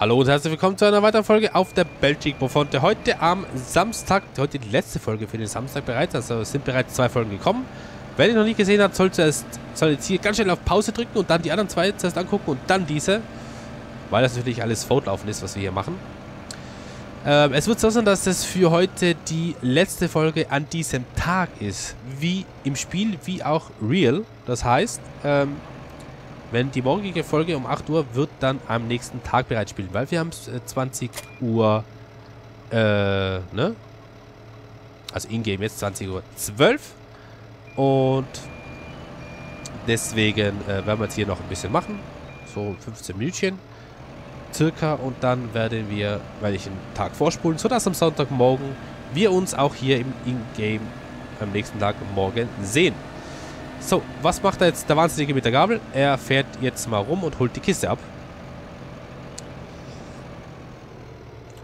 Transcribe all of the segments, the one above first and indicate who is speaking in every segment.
Speaker 1: Hallo und herzlich willkommen zu einer weiteren Folge auf der Belgic Profonte. Heute am Samstag, heute die letzte Folge für den Samstag bereits, also sind bereits zwei Folgen gekommen. Wer ihr noch nicht gesehen habt, soll, zuerst, soll jetzt hier ganz schnell auf Pause drücken und dann die anderen zwei zuerst angucken und dann diese, weil das natürlich alles fortlaufen ist, was wir hier machen. Ähm, es wird so sein, dass es für heute die letzte Folge an diesem Tag ist, wie im Spiel, wie auch real. Das heißt, ähm, wenn die morgige Folge um 8 Uhr wird dann am nächsten Tag bereits spielen, weil wir haben äh, 20 Uhr, äh, ne? Also in-game jetzt 20 Uhr 12 und deswegen äh, werden wir jetzt hier noch ein bisschen machen, so 15 Minütchen circa und dann werden wir, werde ich einen Tag vorspulen, sodass am Sonntagmorgen wir uns auch hier im In-Game am nächsten Tag morgen sehen. So, was macht er jetzt der Wahnsinnige mit der Gabel? Er fährt jetzt mal rum und holt die Kiste ab.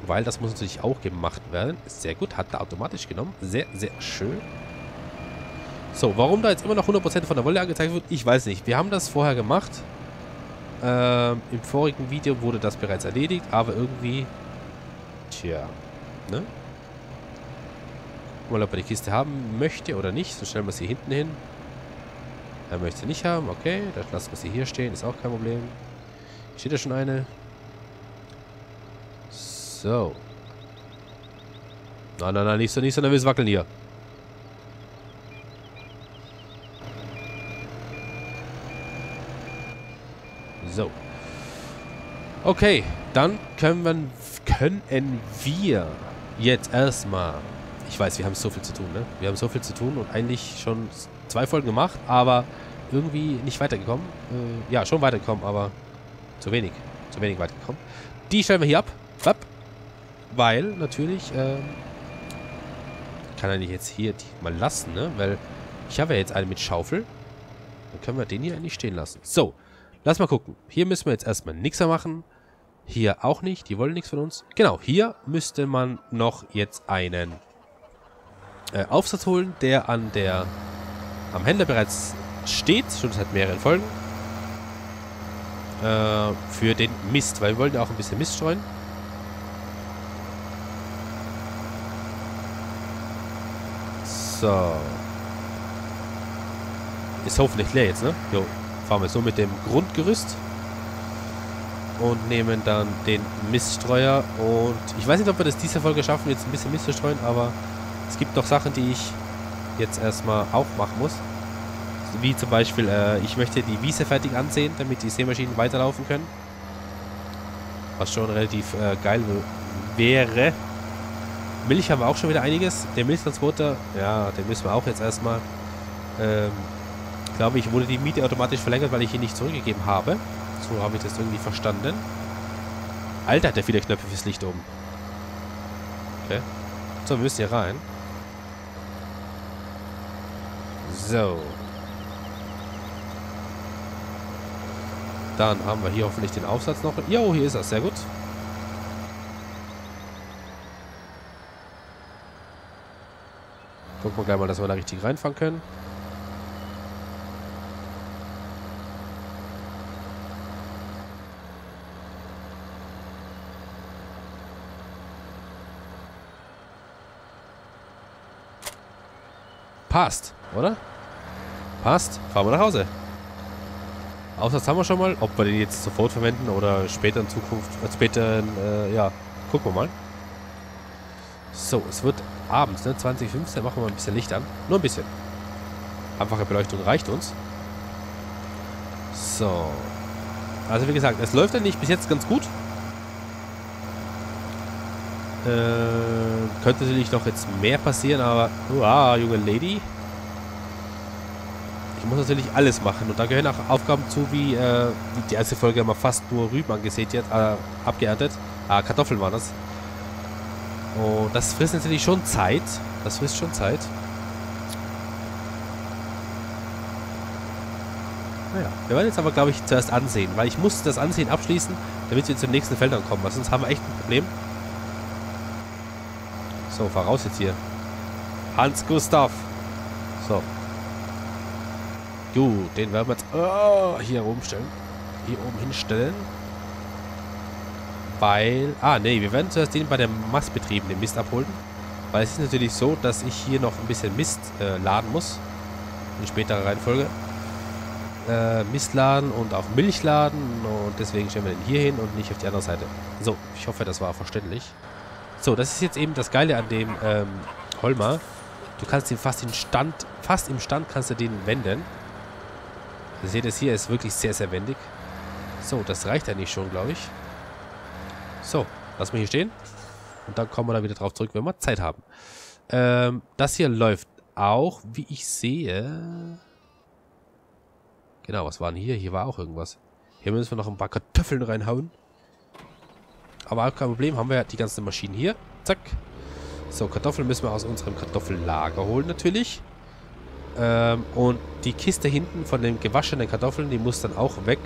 Speaker 1: Weil das muss natürlich auch gemacht werden. Sehr gut, hat er automatisch genommen. Sehr, sehr schön. So, warum da jetzt immer noch 100% von der Wolle angezeigt wird, ich weiß nicht. Wir haben das vorher gemacht. Ähm, Im vorigen Video wurde das bereits erledigt, aber irgendwie... Tja, ne? Mal, ob er die Kiste haben möchte oder nicht. So stellen wir sie hinten hin. Er möchte sie nicht haben. Okay, dann lassen wir sie hier stehen. Ist auch kein Problem. Steht da schon eine? So. Nein, nein, nein, nicht so, nicht so nervös wackeln hier. So. Okay, dann können wir, können wir jetzt erstmal... Ich weiß, wir haben so viel zu tun, ne? Wir haben so viel zu tun und eigentlich schon zwei Folgen gemacht, aber irgendwie nicht weitergekommen. Äh, ja, schon weitergekommen, aber zu wenig. Zu wenig weitergekommen. Die stellen wir hier ab. ab weil natürlich, ähm, kann er nicht jetzt hier die mal lassen, ne? Weil ich habe ja jetzt eine mit Schaufel. Dann können wir den hier eigentlich stehen lassen. So, lass mal gucken. Hier müssen wir jetzt erstmal nichts mehr machen. Hier auch nicht. Die wollen nichts von uns. Genau, hier müsste man noch jetzt einen äh, Aufsatz holen, der an der am Händler bereits steht, schon seit mehreren Folgen, äh, für den Mist, weil wir wollen ja auch ein bisschen Mist streuen. So. Ist hoffentlich leer jetzt, ne? Jo, fahren wir so mit dem Grundgerüst und nehmen dann den Miststreuer und ich weiß nicht, ob wir das diese Folge schaffen, jetzt ein bisschen Mist zu streuen, aber es gibt noch Sachen, die ich jetzt erstmal auch machen muss. Wie zum Beispiel, äh, ich möchte die Wiese fertig ansehen, damit die Sämaschinen weiterlaufen können. Was schon relativ äh, geil wäre. Milch haben wir auch schon wieder einiges. Der Milchtransporter, ja, den müssen wir auch jetzt erstmal. Ähm, glaube ich, wurde die Miete automatisch verlängert, weil ich ihn nicht zurückgegeben habe. So habe ich das irgendwie verstanden. Alter, hat der viele Knöpfe fürs Licht oben. Okay. So, wir müssen hier rein. So. Dann haben wir hier hoffentlich den Aufsatz noch. Jo, hier ist er. Sehr gut. Gucken wir gleich mal, dass wir da richtig reinfahren können. Passt, oder? Passt. Fahren wir nach Hause. Aufsatz haben wir schon mal. Ob wir den jetzt sofort verwenden oder später in Zukunft, äh, später, äh, ja, gucken wir mal. So, es wird abends, ne? 2015 machen wir ein bisschen Licht an. Nur ein bisschen. Einfache Beleuchtung reicht uns. So. Also wie gesagt, es läuft eigentlich bis jetzt ganz gut. Äh, könnte natürlich noch jetzt mehr passieren, aber... Uah, junge Lady. Ich muss natürlich alles machen. Und da gehören auch Aufgaben zu, wie, äh, die erste Folge wir fast nur Rüben angesät jetzt, äh, abgeerntet. Ah, Kartoffeln waren das. Und das frisst natürlich schon Zeit. Das frisst schon Zeit. Naja, wir werden jetzt aber, glaube ich, zuerst ansehen, weil ich muss das Ansehen abschließen, damit wir zu den nächsten Feldern kommen, weil sonst haben wir echt ein Problem. So, fahr raus jetzt hier. Hans Gustav. So. Gut, den werden wir jetzt oh, hier oben stellen. Hier oben hinstellen. weil... Ah, nee, wir werden zuerst den bei der Mastbetrieben den Mist abholen. Weil es ist natürlich so, dass ich hier noch ein bisschen Mist äh, laden muss. In späterer Reihenfolge. Äh, Mist laden und auch Milch laden. Und deswegen stellen wir den hier hin und nicht auf die andere Seite. So, ich hoffe, das war verständlich. So, das ist jetzt eben das Geile an dem ähm, Holmer. Du kannst den fast, Stand, fast im Stand kannst du den wenden. Ihr seht es hier, ist wirklich sehr, sehr wendig. So, das reicht eigentlich schon, glaube ich. So, lassen wir hier stehen. Und dann kommen wir da wieder drauf zurück, wenn wir Zeit haben. Ähm, das hier läuft auch, wie ich sehe. Genau, was war denn hier? Hier war auch irgendwas. Hier müssen wir noch ein paar Kartoffeln reinhauen. Aber auch kein Problem, haben wir ja die ganzen Maschinen hier. Zack. So, Kartoffeln müssen wir aus unserem Kartoffellager holen natürlich. Ähm, und die Kiste hinten von den gewaschenen Kartoffeln, die muss dann auch weg.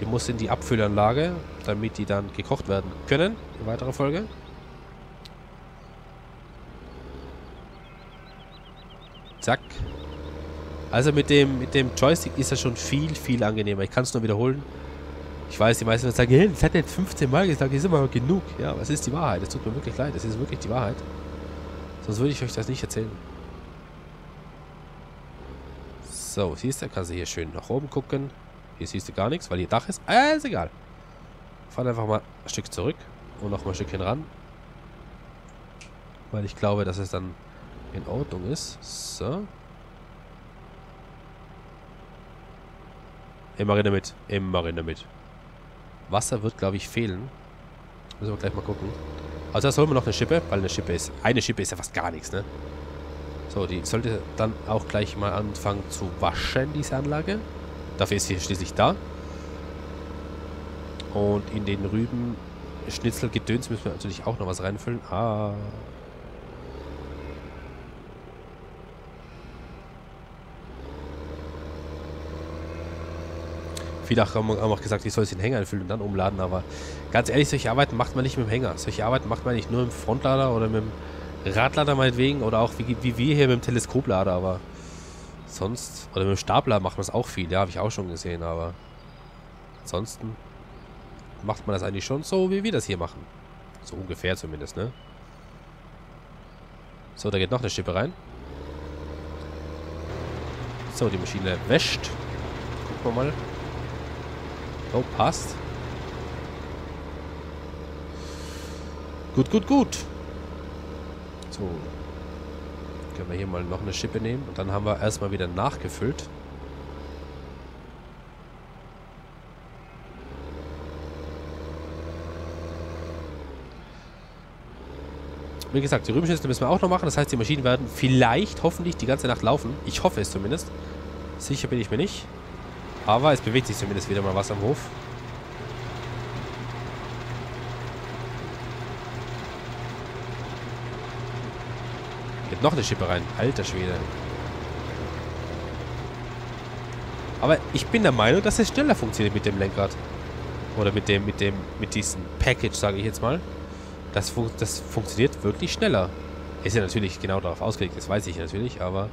Speaker 1: Die muss in die Abfüllanlage, damit die dann gekocht werden können. In weiterer Folge. Zack. Also mit dem, mit dem Joystick ist das schon viel, viel angenehmer. Ich kann es nur wiederholen. Ich weiß, die meisten sagen, hey, das hat jetzt 15 Mal gesagt, ist immer genug. Ja, was ist die Wahrheit? Es tut mir wirklich leid, das ist wirklich die Wahrheit. Sonst würde ich euch das nicht erzählen. So, siehst du, kannst du hier schön nach oben gucken. Hier siehst du gar nichts, weil hier Dach ist. Äh, ist egal. Fahren einfach mal ein Stück zurück und noch mal ein Stückchen ran. Weil ich glaube, dass es dann in Ordnung ist. So. Immer rein damit. Immer rein damit. Wasser wird, glaube ich, fehlen. Müssen wir gleich mal gucken. Also das holen wir noch eine Schippe, weil eine Schippe ist... Eine Schippe ist ja fast gar nichts, ne? So, die sollte dann auch gleich mal anfangen zu waschen, diese Anlage. Dafür ist sie schließlich da. Und in den Rüben Schnitzelgedöns müssen wir natürlich auch noch was reinfüllen. Ah. Viele haben auch gesagt, ich soll es den Hänger einfüllen und dann umladen, aber ganz ehrlich, solche Arbeiten macht man nicht mit dem Hänger. Solche Arbeiten macht man nicht nur im Frontlader oder mit dem Radlader meinetwegen oder auch wie, wie wir hier mit dem Teleskoplader, aber sonst, oder mit dem Stapler macht man es auch viel, ja, habe ich auch schon gesehen, aber ansonsten macht man das eigentlich schon so, wie wir das hier machen. So ungefähr zumindest, ne? So, da geht noch eine Schippe rein. So, die Maschine wäscht. Gucken wir mal. Oh, passt. Gut, gut, gut. So. Können wir hier mal noch eine Schippe nehmen. Und dann haben wir erstmal wieder nachgefüllt. Wie gesagt, die Rübenschnitzel müssen wir auch noch machen. Das heißt, die Maschinen werden vielleicht, hoffentlich, die ganze Nacht laufen. Ich hoffe es zumindest. Sicher bin ich mir nicht. Aber es bewegt sich zumindest wieder mal was am Hof. Geht noch eine Schippe rein. Alter Schwede. Aber ich bin der Meinung, dass es schneller funktioniert mit dem Lenkrad. Oder mit dem, mit dem, mit diesem Package, sage ich jetzt mal. Das, fun das funktioniert wirklich schneller. Ist ja natürlich genau darauf ausgelegt, das weiß ich natürlich, aber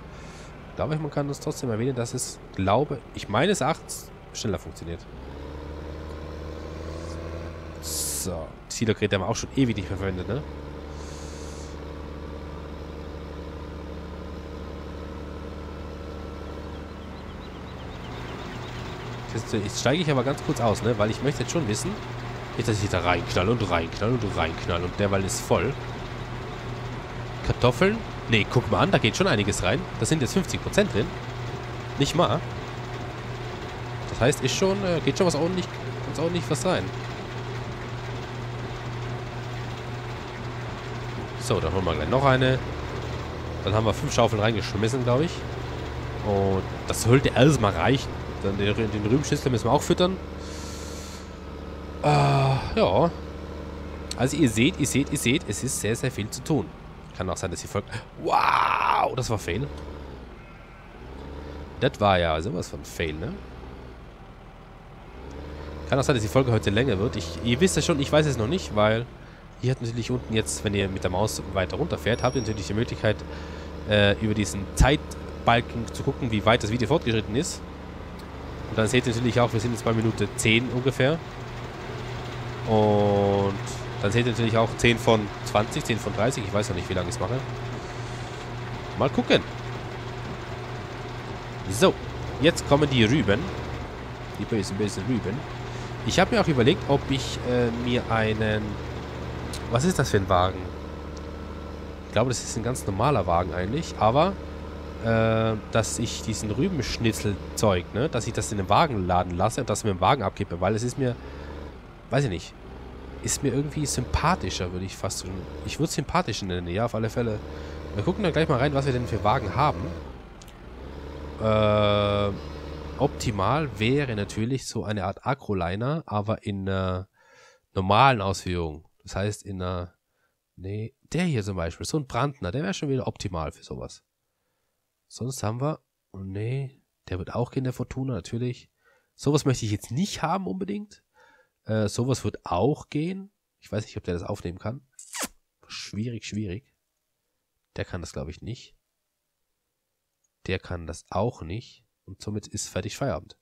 Speaker 1: glaube ich, man kann das trotzdem erwähnen, dass es, glaube ich, meines Erachtens schneller funktioniert. So, Zielgerät haben wir auch schon ewig nicht verwendet, ne? Jetzt, jetzt steige ich aber ganz kurz aus, ne? Weil ich möchte jetzt schon wissen, nicht, dass ich da reinknall und reinknall und reinknall und derweil ist voll. Kartoffeln Ne, guck mal an, da geht schon einiges rein. Da sind jetzt 50% drin. Nicht mal. Das heißt, ist schon, äh, geht schon was ordentlich, ganz ordentlich was rein. So, dann holen wir gleich noch eine. Dann haben wir fünf Schaufeln reingeschmissen, glaube ich. Und das sollte alles mal reichen. Dann den, den Rübenschnitzel müssen wir auch füttern. Äh, ja. Also ihr seht, ihr seht, ihr seht, es ist sehr, sehr viel zu tun. Kann auch sein, dass sie folgt. Wow, das war Fail. Das war ja sowas von Fail, ne? Kann auch sein, dass die Folge heute länger wird. Ich, ihr wisst ja schon, ich weiß es noch nicht, weil ihr habt natürlich unten jetzt, wenn ihr mit der Maus weiter runterfährt, habt ihr natürlich die Möglichkeit, äh, über diesen Zeitbalken zu gucken, wie weit das Video fortgeschritten ist. Und dann seht ihr natürlich auch, wir sind jetzt bei Minute 10 ungefähr. Und dann seht ihr natürlich auch 10 von 20, 10 von 30. Ich weiß noch nicht, wie lange ich es mache. Mal gucken. So, jetzt kommen die Rüben. Die bösen, bösen Rüben. Ich habe mir auch überlegt, ob ich äh, mir einen... Was ist das für ein Wagen? Ich glaube, das ist ein ganz normaler Wagen eigentlich. Aber, äh, dass ich diesen Rübenschnitzelzeug, ne, dass ich das in den Wagen laden lasse und das mit dem Wagen abgebe. Weil es ist mir... Weiß ich nicht. Ist mir irgendwie sympathischer, würde ich fast... Ich würde sympathischer nennen, ja, auf alle Fälle. Wir gucken da gleich mal rein, was wir denn für Wagen haben. Äh, optimal wäre natürlich so eine Art Acroliner, aber in einer normalen Ausführung. Das heißt in einer... Nee, der hier zum Beispiel, so ein Brandner, der wäre schon wieder optimal für sowas. Sonst haben wir... Nee, der wird auch gehen, der Fortuna, natürlich. Sowas möchte ich jetzt nicht haben unbedingt. Äh, sowas wird auch gehen. Ich weiß nicht, ob der das aufnehmen kann. Schwierig, schwierig. Der kann das, glaube ich, nicht. Der kann das auch nicht. Und somit ist fertig Feierabend.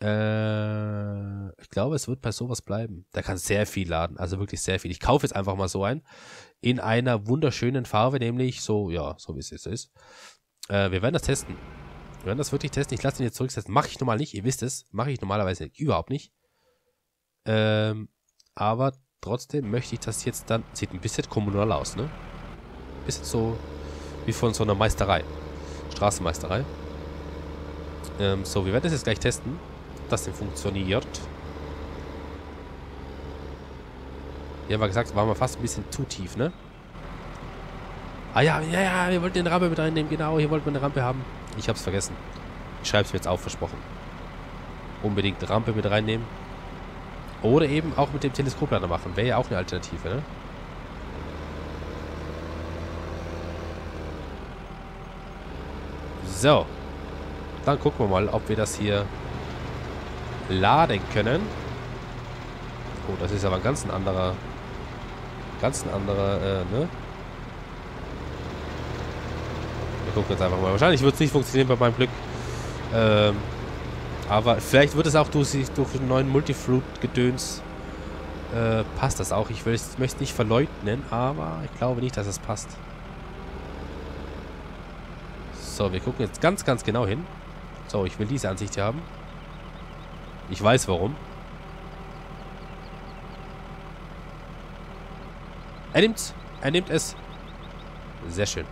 Speaker 1: Äh, ich glaube, es wird bei sowas bleiben. Der kann sehr viel laden. Also wirklich sehr viel. Ich kaufe jetzt einfach mal so ein. In einer wunderschönen Farbe, nämlich so, ja, so wie es jetzt ist. Äh, wir werden das testen. Wir werden das wirklich testen. Ich lasse ihn jetzt zurücksetzen. Mache ich normal nicht. Ihr wisst es. Mache ich normalerweise überhaupt nicht. Ähm, aber trotzdem möchte ich das jetzt dann... Sieht ein bisschen kommunal aus, ne? Bisschen so wie von so einer Meisterei. Straßenmeisterei. Ähm, so, wir werden das jetzt gleich testen, ob das denn funktioniert. Hier haben wir gesagt, waren wir fast ein bisschen zu tief, ne? Ah ja, ja, ja, wir wollten eine Rampe mit reinnehmen. Genau, hier wollten wir eine Rampe haben. Ich hab's vergessen. Ich schreibe es mir jetzt auf, versprochen. Unbedingt Rampe mit reinnehmen. Oder eben auch mit dem Teleskoplader machen. Wäre ja auch eine Alternative, ne? So. Dann gucken wir mal, ob wir das hier laden können. Oh, das ist aber ein ganz anderer... Ganz ein anderer, äh, ne? Wir gucken jetzt einfach mal. Wahrscheinlich wird es nicht funktionieren bei meinem Glück. Ähm, aber vielleicht wird es auch durch, durch den neuen Multifruit-Gedöns äh, passt das auch. Ich, will, möchte es nicht verleugnen, aber ich glaube nicht, dass es passt. So, wir gucken jetzt ganz, ganz genau hin. So, ich will diese Ansicht hier haben. Ich weiß warum. Er nimmt's. Er nimmt es. Sehr schön.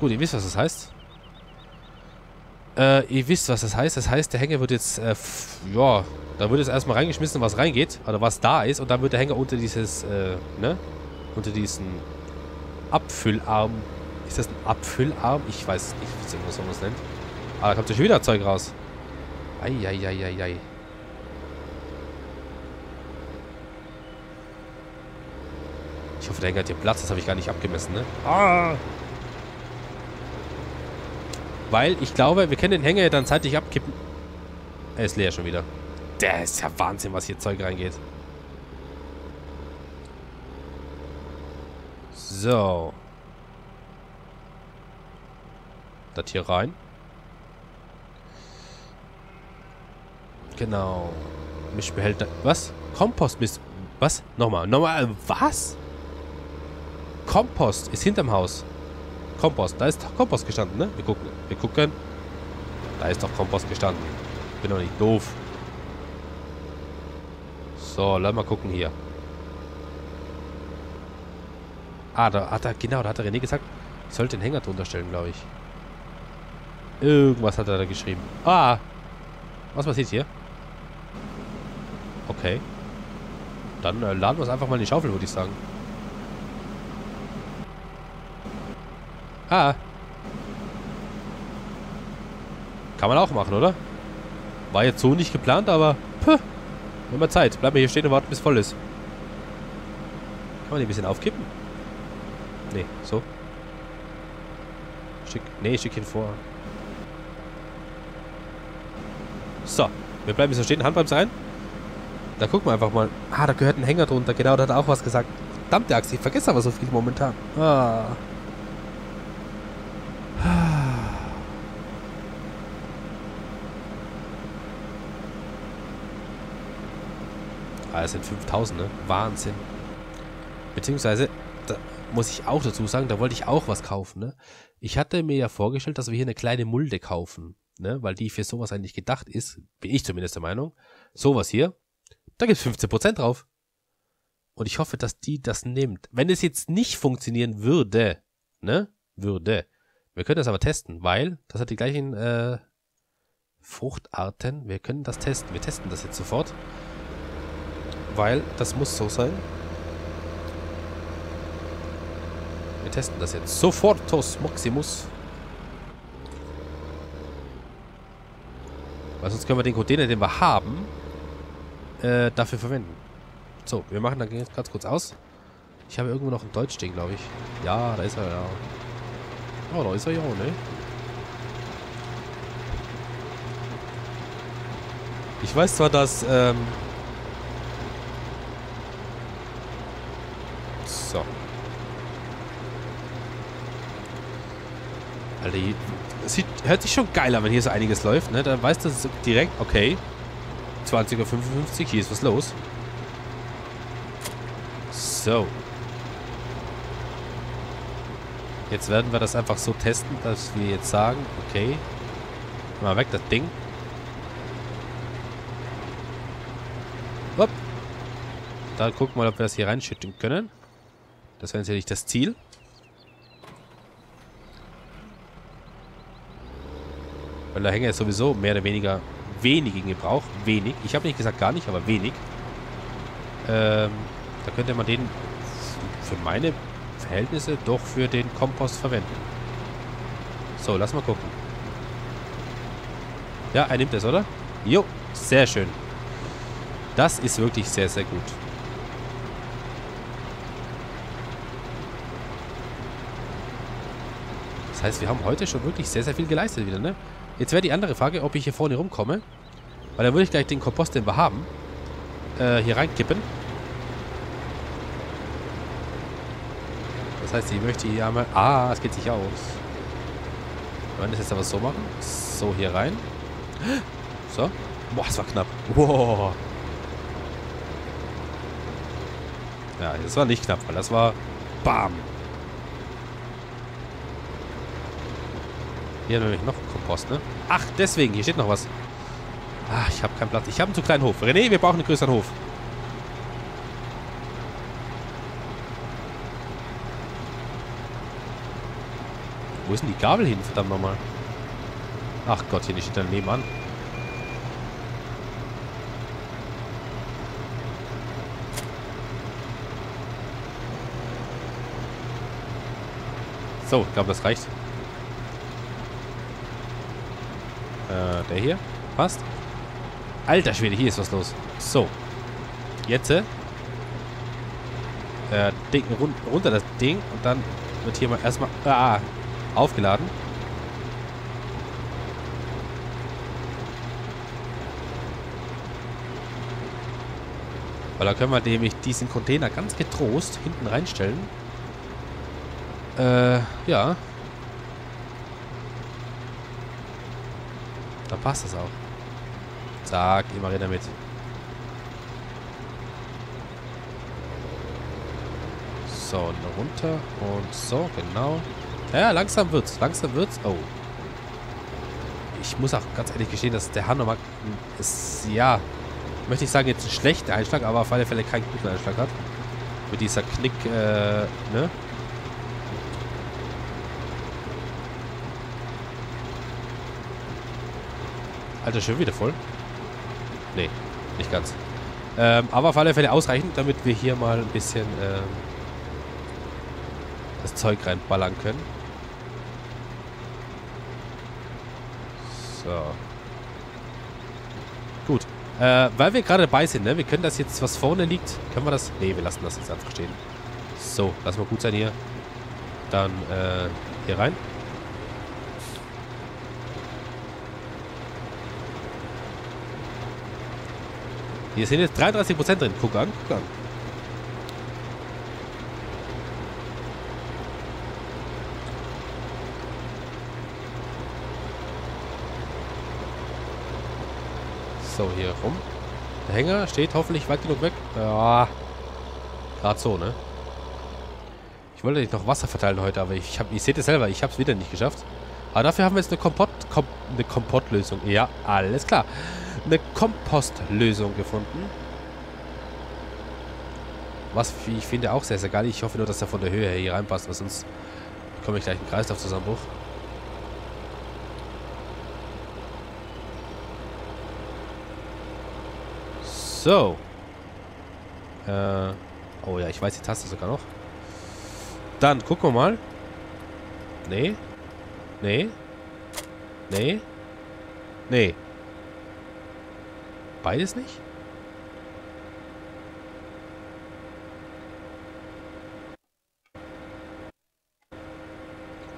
Speaker 1: Gut, ihr wisst, was das heißt. Äh, ihr wisst, was das heißt. Das heißt, der Hänger wird jetzt, äh, ja, da wird jetzt erstmal reingeschmissen, was reingeht. Oder was da ist. Und dann wird der Hänger unter dieses, äh, ne? Unter diesen Abfüllarm ist das ein Abfüllarm? Ich weiß nicht, wie man das nennt. Ah, da kommt ja schon wieder Zeug raus. Eieieiei. Ich hoffe, der Hänger hat hier Platz. Das habe ich gar nicht abgemessen, ne? Ah! Weil ich glaube, wir können den Hänger dann zeitlich abkippen. Er ist leer schon wieder. Der ist ja Wahnsinn, was hier Zeug reingeht. So. Das hier rein. Genau. Mischbehälter. Was? Kompost Mist. Was? Nochmal. Nochmal. Was? Kompost ist hinterm Haus. Kompost. Da ist Kompost gestanden, ne? Wir gucken. Wir gucken. Da ist doch Kompost gestanden. Bin doch nicht doof. So, lass mal gucken hier. Ah, da hat er, genau, da hat der René gesagt, ich sollte den Hänger drunter stellen, glaube ich. Irgendwas hat er da geschrieben. Ah! Was passiert hier? Okay. Dann äh, laden wir es einfach mal in die Schaufel, würde ich sagen. Ah! Kann man auch machen, oder? War jetzt so nicht geplant, aber... Puh, wir haben Zeit. Bleiben wir hier stehen und warten, bis voll ist. Kann man die ein bisschen aufkippen? Nee, so. Schick. Nee, schick ihn vor. So, wir bleiben so stehen. Handbremse rein. Da gucken wir einfach mal. Ah, da gehört ein Hänger drunter. Genau, da hat er auch was gesagt. Verdammte Axt, ich vergesse aber so viel momentan. Ah. Es sind 5000, ne? Wahnsinn. Beziehungsweise, da muss ich auch dazu sagen, da wollte ich auch was kaufen, ne? Ich hatte mir ja vorgestellt, dass wir hier eine kleine Mulde kaufen, ne? Weil die für sowas eigentlich gedacht ist, bin ich zumindest der Meinung. Sowas hier, da gibt es 15% drauf. Und ich hoffe, dass die das nimmt. Wenn es jetzt nicht funktionieren würde, ne? Würde. Wir können das aber testen, weil das hat die gleichen äh, Fruchtarten. Wir können das testen. Wir testen das jetzt sofort. Weil das muss so sein. Wir testen das jetzt sofortos Maximus. Weil sonst können wir den Container, den wir haben, äh, dafür verwenden. So, wir machen dann jetzt ganz kurz aus. Ich habe irgendwo noch ein Deutsch stehen, glaube ich. Ja, da ist er, ja. Oh, da ist er ja, ne? Ich weiß zwar, dass, ähm... So. Alter, sieht, hört sich schon geil an, wenn hier so einiges läuft, ne? Da weißt du direkt, okay, 20.55 Uhr, hier ist was los. So. Jetzt werden wir das einfach so testen, dass wir jetzt sagen, okay, mal weg das Ding. Hopp. Dann gucken wir mal, ob wir das hier reinschütten können. Das wäre natürlich das Ziel. Weil da hängen ja sowieso mehr oder weniger wenig in Gebrauch. Wenig. Ich habe nicht gesagt gar nicht, aber wenig. Ähm, da könnte man den für meine Verhältnisse doch für den Kompost verwenden. So, lass mal gucken. Ja, er nimmt es, oder? Jo, sehr schön. Das ist wirklich sehr, sehr gut. Das heißt, wir haben heute schon wirklich sehr, sehr viel geleistet wieder, ne? Jetzt wäre die andere Frage, ob ich hier vorne rumkomme. Weil dann würde ich gleich den Kompost, den wir haben, äh, hier reinkippen. Das heißt, ich möchte hier einmal... Ah, es geht sich aus. Wir werden das jetzt aber so machen. So, hier rein. So. Boah, das war knapp. Wow. Ja, das war nicht knapp, weil das war... Bam. Hier nämlich noch Kompost, ne? Ach, deswegen. Hier steht noch was. Ah, ich habe keinen Platz. Ich habe einen zu kleinen Hof. René, wir brauchen einen größeren Hof. Wo ist denn die Gabel hin, verdammt nochmal? Ach Gott, hier steht dann nebenan. So, ich glaube, das reicht. Äh, der hier. Passt. Alter Schwede, hier ist was los. So. Jetzt. Äh, Ding, run runter das Ding und dann wird hier mal erstmal... Ah, aufgeladen. Weil da können wir nämlich diesen Container ganz getrost hinten reinstellen. Äh, ja. Da passt das auch. Zack, immer wieder mit. So, runter und so, genau. Ja, langsam wird's. Langsam wird's. Oh. Ich muss auch ganz ehrlich gestehen, dass der Hanomag ist, ja, möchte ich sagen, jetzt ein schlechter Einschlag, aber auf alle Fälle keinen guten Einschlag hat. Mit dieser Knick, äh, ne? Alter, schon wieder voll? Nee, nicht ganz. Ähm, aber auf alle Fälle ausreichend, damit wir hier mal ein bisschen ähm, das Zeug reinballern können. So. Gut. Äh, weil wir gerade dabei sind, ne? Wir können das jetzt, was vorne liegt, können wir das... Ne, wir lassen das jetzt einfach stehen. So, lass mal gut sein hier. Dann, äh, hier rein. Hier sind jetzt 33% drin. Guck an, guck an. So, hier rum. Der Hänger steht hoffentlich weit genug weg. Ja. Gerade so, ne? Ich wollte nicht noch Wasser verteilen heute, aber ich, hab, ich sehe das selber, ich habe es wieder nicht geschafft. Aber dafür haben wir jetzt eine Kompott, Kom, eine Kompottlösung. Ja, alles klar. Eine Kompostlösung gefunden. Was ich finde auch sehr, sehr geil. Ich hoffe nur, dass er von der Höhe her hier reinpasst, weil sonst komme ich gleich einen Kreislaufzusammenbruch. So. Äh, oh ja, ich weiß die Taste sogar noch. Dann gucken wir mal. Nee. Nee. Nee. Nee. Beides nicht?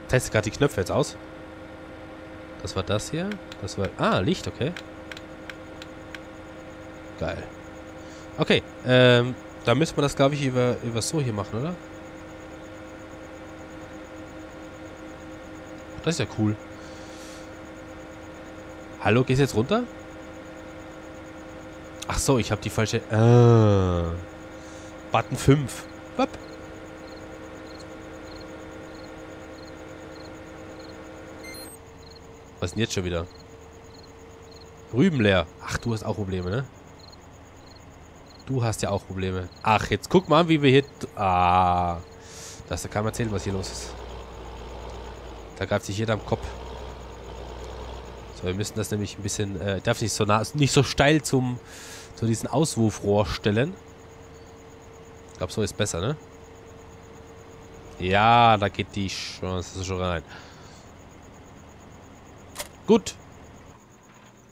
Speaker 1: Teste gerade die Knöpfe jetzt aus. Das war das hier. Das war... Ah, Licht, okay. Geil. Okay, ähm, da müssen wir das, glaube ich, über, über so hier machen, oder? Das ist ja cool. Hallo, gehst du jetzt runter? Ach so, ich habe die falsche... Ah. Button 5. Hopp. Was ist denn jetzt schon wieder? Rüben leer. Ach, du hast auch Probleme, ne? Du hast ja auch Probleme. Ach, jetzt guck mal, wie wir hier... Ah. Das kann man erzählen, was hier los ist. Da greift sich jeder am Kopf. So, wir müssen das nämlich ein bisschen... Äh, darf nicht so nah, nicht so steil zum zu diesem Auswurfrohr stellen. Ich glaube, so ist besser, ne? Ja, da geht die Chance schon rein. Gut.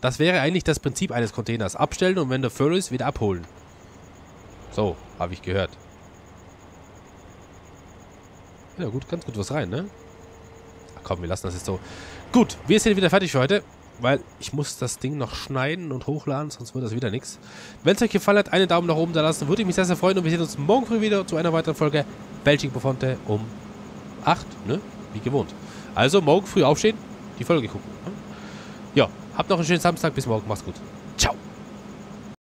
Speaker 1: Das wäre eigentlich das Prinzip eines Containers. Abstellen und wenn der voll ist, wieder abholen. So, habe ich gehört. Ja, gut, ganz gut was rein, ne? Ach komm, wir lassen das jetzt so. Gut, wir sind wieder fertig für heute, weil ich muss das Ding noch schneiden und hochladen, sonst wird das wieder nichts. Wenn es euch gefallen hat, einen Daumen nach oben da lassen, würde ich mich sehr, sehr freuen. Und wir sehen uns morgen früh wieder zu einer weiteren Folge Belgique Profonte um 8, ne? Wie gewohnt. Also morgen früh aufstehen, die Folge gucken. Ne? Ja, habt noch einen schönen Samstag. Bis morgen. Macht's gut.